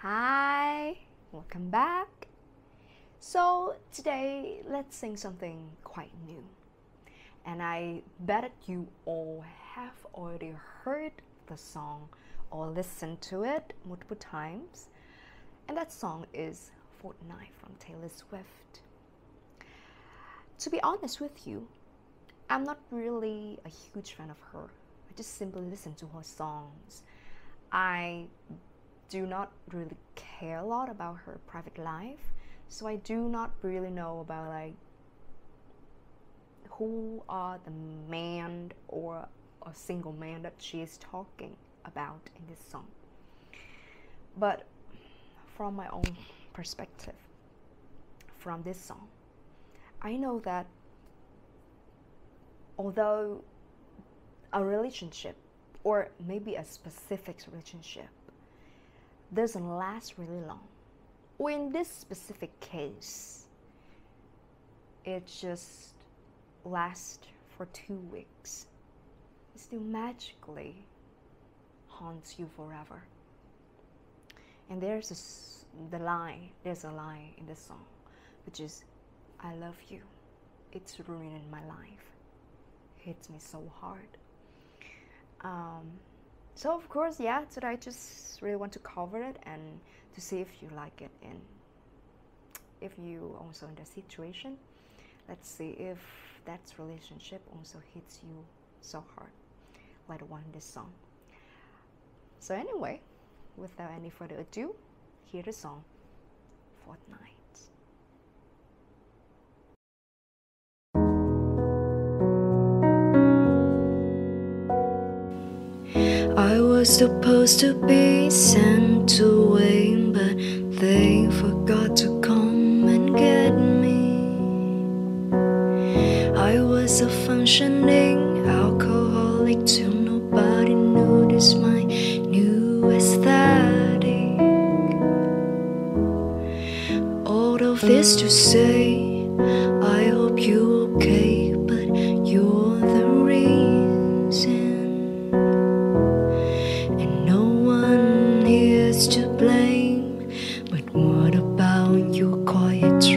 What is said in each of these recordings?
Hi, welcome back. So, today let's sing something quite new. And I bet you all have already heard the song or listened to it multiple times. And that song is Fortnight from Taylor Swift. To be honest with you, I'm not really a huge fan of her. I just simply listen to her songs. I do not really care a lot about her private life, so I do not really know about like who are the man or a single man that she is talking about in this song. But from my own perspective, from this song, I know that although a relationship or maybe a specific relationship doesn't last really long, or in this specific case, it just lasts for two weeks, it still magically haunts you forever. And there's a, the line, there's a line in the song, which is, I love you. It's ruining my life. Hits me so hard. Um, so of course, yeah, today I just really want to cover it and to see if you like it and if you also in the situation. Let's see if that relationship also hits you so hard, like the one in this song. So anyway, without any further ado, hear the song Fortnight. Was supposed to be sent away, but they forgot to come and get me. I was a functioning alcoholic till nobody noticed my new aesthetic. All of this to say, quiet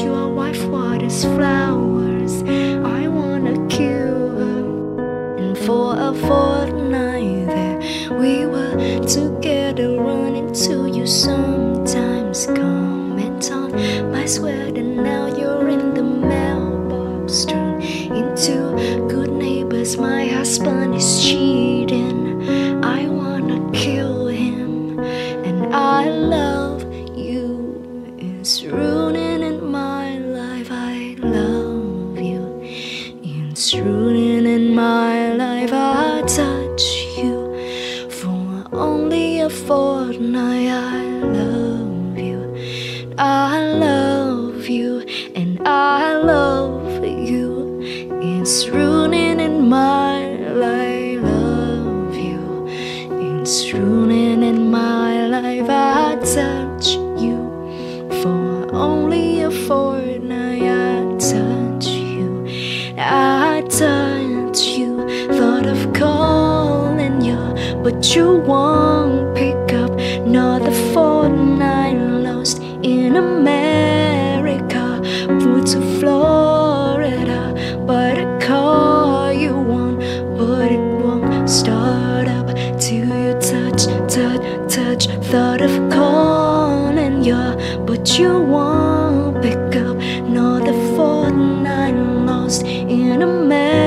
Your wife waters flowers. I wanna kill her. And for a fortnight there, we were together running to you. Sometimes comment on my sweater. Now you're in the mailbox, turn into good neighbors. My husband is cheating. Surely in my life. I touch you For only a fortnight. I love you. I love you and I love you. It's ruining in my but you won't pick up. Not the fortnight lost in America, flew to Florida, but I call you on, but it won't start up till you touch, touch, touch. Thought of calling you, but you won't pick up. Not the fortnight lost in America.